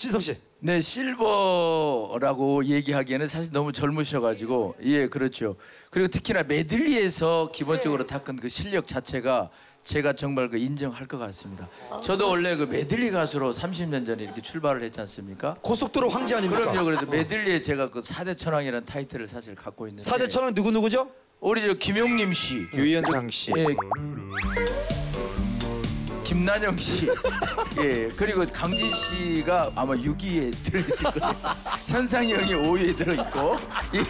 진석 씨. 네, 실버라고 얘기하기에는 사실 너무 젊으셔가지고 예, 그렇죠. 그리고 특히나 메들리에서 기본적으로 닦은 그 실력 자체가 제가 정말 그 인정할 것 같습니다. 저도 원래 그 메들리 가수로 30년 전에 이렇게 출발을 했지 않습니까? 고속도로 황제 아닙니까? 그럼요. 그래서 메들리에 제가 그 4대 천왕이라는 타이틀을 사실 갖고 있는데 사대 천왕 누구 누구죠? 우리 저 김용림 씨, 유현상 씨. 예. 김난영 씨, 예 그리고 강진 씨가 아마 6위에 들어있을 거예요. 현상이 형이 5위에 들어있고, 예.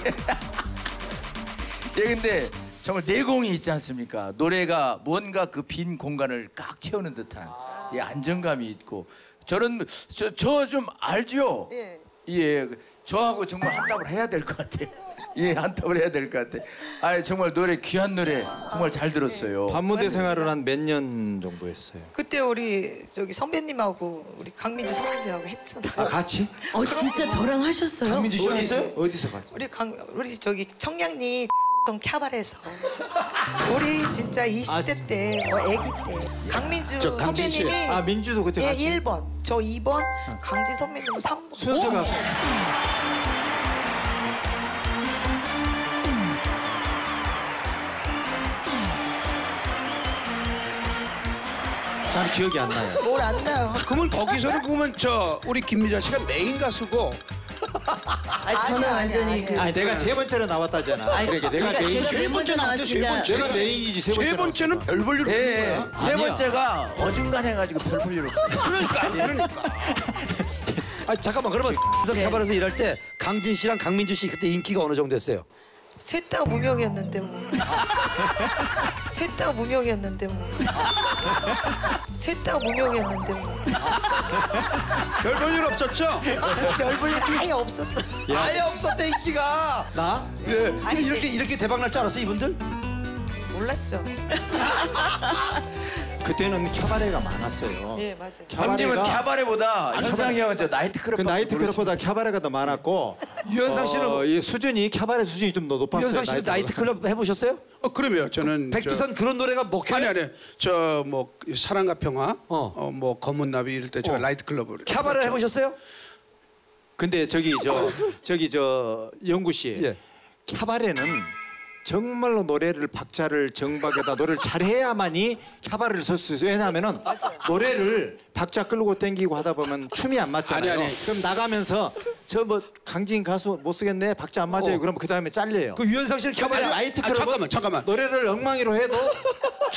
예 근데 정말 내공이 있지 않습니까? 노래가 뭔가 그 빈 공간을 꽉 채우는 듯한 예, 안정감이 있고 저는 저저좀 알죠? 예. 예, 저하고 정말 한답을 해야 될 것 같아요. 예, 한답을 해야 될 것 같아. 아, 정말 노래 귀한 노래 정말 잘 들었어요. 반무대 생활을 한 몇 년 정도 했어요. 그때 우리 저기 선배님하고 우리 강민주 선배님하고 했잖아요. 아 같이? 어 진짜 저랑 하셨어요? 강민주 씨 하셨어요? 어디서 같이? 우리 강 우리 저기 청량리 캬바레에서 우리 진짜 20대 때, 뭐 아기 때 강민주 저 강진 씨. 선배님이 아 민주도 그때 예, 같이 1번, 저 2번, 강진 선배님은 3번. 순서가 난 기억이 안 나요. 뭘 안 나요. 그러면 거기서는 그러면 저 우리 김미자 씨가 메인 가수고 아 저는 아니야, 완전히 아니야, 그 아니 내가 세 번째로 나왔다잖아. 아니, 그러니까 내가 제가- 메인. 제가 세 번째 나왔는데 세 번째. 내가 메인이지 세 번째. 세 번째는 별볼일 없는 예, 거야. 세 아니야. 번째가 어중간해가지고 별 볼일 없어요. 그러니까 그러니까. 아 잠깐만 그러면 진석 캐바레에서 일할 때 강진 씨랑 강민주 씨 그때 인기가 어느 정도였어요? 셋다 무명이었는데 뭐. 셋다 무명이었는데 뭐. 셋다 무명이었는데 뭐. 별 볼 일 없었죠? 별볼 아예 없었어. 아예 없었대 인기가. 나? 예. 아니, 이렇게 이렇게 대박 날 줄 알았어 이분들? 몰랐죠. 그때는 캬바레가 많았어요. 예, 맞아요. 형님은 캬바레가 캬바레보다 현상이 형은 저 나이트클럽 그 나이트클럽보다 캬바레가 더 많았고 유현상 씨는 어, 이 수준이 캬바레 수준이 좀 더 높았어요. 유현상 씨도 나이트클럽 해보셨어요? 어 그러면 저는 백두산 그런 노래가 저, 먹혀요? 아니 아니 저 뭐 사랑과 평화 어. 어 뭐 검은 나비 이럴 때 제가 어. 나이트 클럽을 캐바레 해보셨어요? 근데 저기 저 저기 저 영구 씨 예. 캬바레는 정말로 노래를 박자를 정박에다 노래를 잘해야만이 캬바레를 설 수 있어요. 왜냐하면은 노래를 박자 끌고 땡기고 하다 보면 춤이 안 맞잖아요. 아니, 아니. 그럼 나가면서 저 뭐 강진 가수 못 쓰겠네 박자 안 맞아요. 어. 그러면 그 다음에 잘려요. 그 유현상 씨는 캐바레 아니, 나이트 아, 클럽은 잠깐만, 잠깐만. 노래를 엉망이로 해도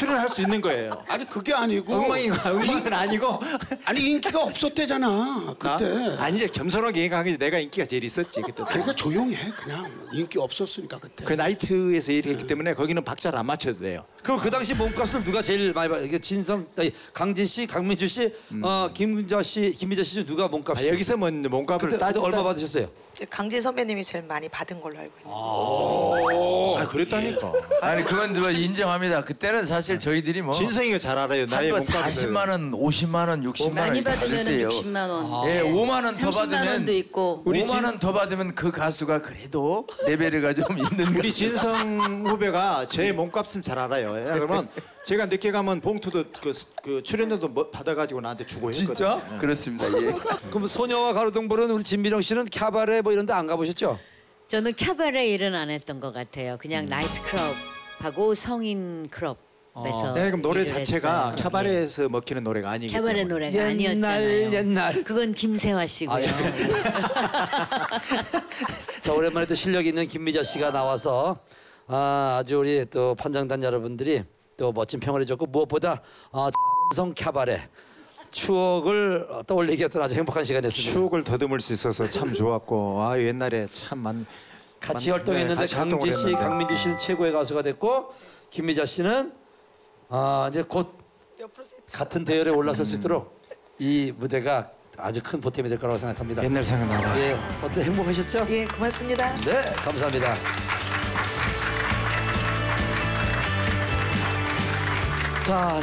출연할 수 있는 거예요. 아니 그게 아니고 엉망이가 엉망은 아니고 아니 인기가 없었대잖아 그때 나? 아니 이제 겸손하게 얘기하기 내가 인기가 제일 있었지 그때. 그러니까 조용히 해 그냥 인기 없었으니까 그때 그 나이트에서 일했기 때문에 거기는 박자를 안 맞춰도 돼요. 그럼 그 당시 몸값을 누가 제일 많이 받? 이게 진성, 아니, 강진 씨, 강민주 씨, 어, 김민자 씨, 김민자 씨 중 누가 몸값? 아, 여기서 뭐 몸값을 따지다 얼마 받으셨어요? 저 강진 선배님이 제일 많이 받은 걸로 알고 있는데. 아 그랬다니까. 아니 그건 뭐 인정합니다. 그때는 사실 저희들이 뭐 진성이가 잘 알아요. 나의 몸값을. 40만 원, 50만 원, 60만 원 많이 받으면 때예요. 60만 원. 예, 5만 원더 30만 받으면 원도 있고. 5만 원 더 받으면 그 가수가 그래도 레벨이 좀 있는 우리. 진성 후배가 제 몸값을 잘 알아요. 예, 그러면 제가 늦게 가면 봉투도 그, 그 출연료도 뭐 받아가지고 나한테 주고 했거든요. 진짜? 그렇습니다. 예. 그럼 소녀와 가로등불은 우리 진미령 씨는 캐바레 뭐 이런 데 안 가보셨죠? 저는 캐바레 일은 안 했던 것 같아요. 그냥 나이트 클럽하고 성인 클럽에서. 네, 그럼 노래 자체가 했어요. 캐바레에서 먹히는 노래가 예. 아니기 때문에. 노래가 아니었잖아요. 옛날. 그건 김세화 씨고요. 아, 예. 자 오랜만에 또 실력 있는 김미자 씨가 나와서 아, 아주 우리 또 판정단 여러분들이 또 멋진 평을 해줬고 무엇보다 어, 성 캐바레 추억을 떠올리게 했던 아주 행복한 시간이었습니다. 추억을 더듬을 수 있어서 참 좋았고 아 옛날에 참 많. 같이 많- 활동했는데 네, 같이 강진 씨, 했는데. 강민주 씨는 최고의 가수가 됐고 김미자 씨는 아, 이제 곧 같은 대열에 올라설 수 있도록 이 무대가 아주 큰 보탬이 될 거라고 생각합니다. 옛날 생각나네. 예, 어때 행복하셨죠? 예, 고맙습니다. 네, 감사합니다. 자.